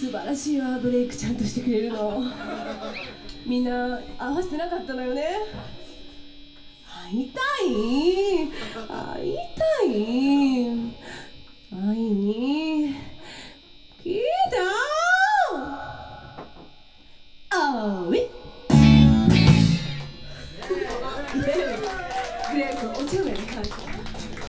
素晴らしいわブレイクちゃんとしてくれるの。みんな合わせてなかったのよね。いた